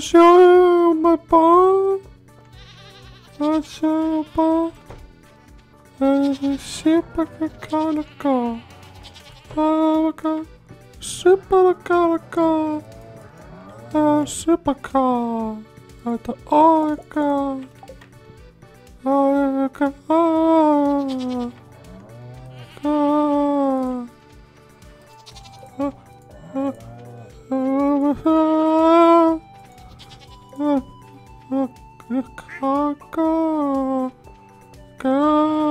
Aşağı baba. Aşağı baba. Super caraca. Caraca. Super caraca. Super car. At the orca. Orca. Orca. Orca. Orca. Go. Go.